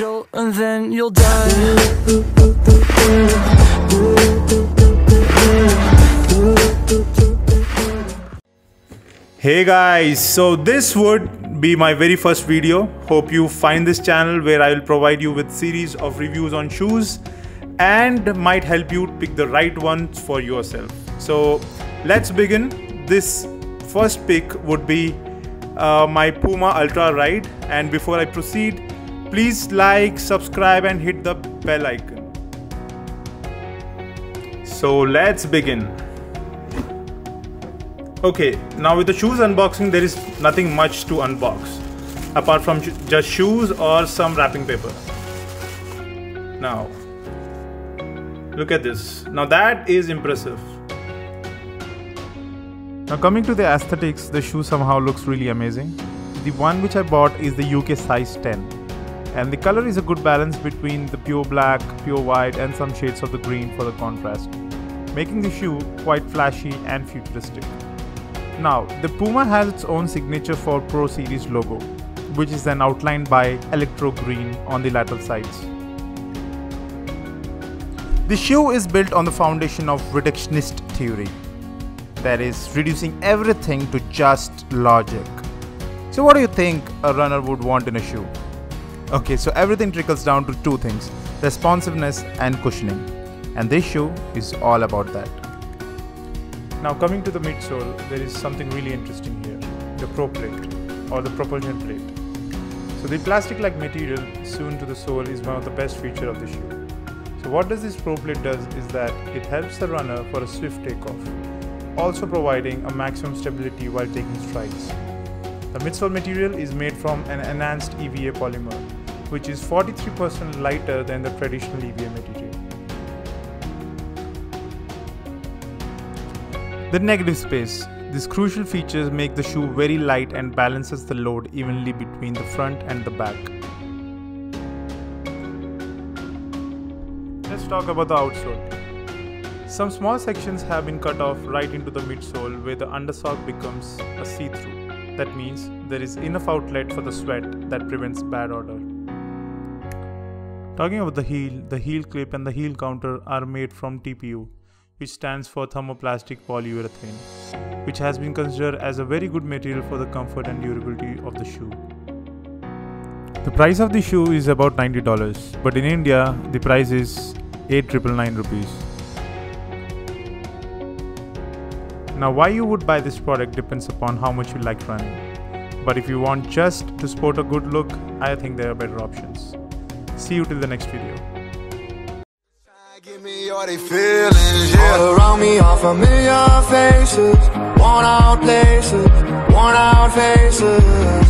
and then you'll die. Hey guys, so this would be my very first video. Hope you find this channel where I will provide you with series of reviews on shoes and might help you pick the right ones for yourself. So let's begin. This first pick would be uh, my Puma Ultra Ride and before I proceed, please like, subscribe and hit the bell icon. So let's begin. Okay, now with the shoes unboxing, there is nothing much to unbox apart from just shoes or some wrapping paper. Now, look at this. Now, that is impressive. Now, coming to the aesthetics, the shoe somehow looks really amazing. The one which I bought is the UK size 10, and the color is a good balance between the pure black, pure white, and some shades of the green for the contrast, making the shoe quite flashy and futuristic. Now, the Puma has its own signature for Pro Series logo, which is then outlined by electro green on the lateral sides. The shoe is built on the foundation of reductionist theory, that is, reducing everything to just logic. So, what do you think a runner would want in a shoe? Okay, so everything trickles down to two things responsiveness and cushioning, and this shoe is all about that. Now coming to the midsole, there is something really interesting here, the Pro plate or the propulsion plate. So the plastic-like material sewn to the sole is one of the best feature of the shoe. So what does this Pro plate does is that it helps the runner for a swift takeoff, also providing a maximum stability while taking strides. The midsole material is made from an enhanced EVA polymer, which is 43% lighter than the traditional EVA material. The negative space. These crucial features make the shoe very light and balances the load evenly between the front and the back. Let's talk about the outsole. Some small sections have been cut off right into the midsole where the undersock becomes a see-through. That means there is enough outlet for the sweat that prevents bad odor. Talking about the heel, the heel clip and the heel counter are made from TPU, which stands for thermoplastic polyurethane, which has been considered as a very good material for the comfort and durability of the shoe. The price of the shoe is about $90, but in India, the price is 899 rupees. Now, why you would buy this product depends upon how much you like running. But if you want just to sport a good look, I think there are better options. See you till the next video. Give me all feelings, yeah. All around me are familiar faces, worn out places, worn out faces.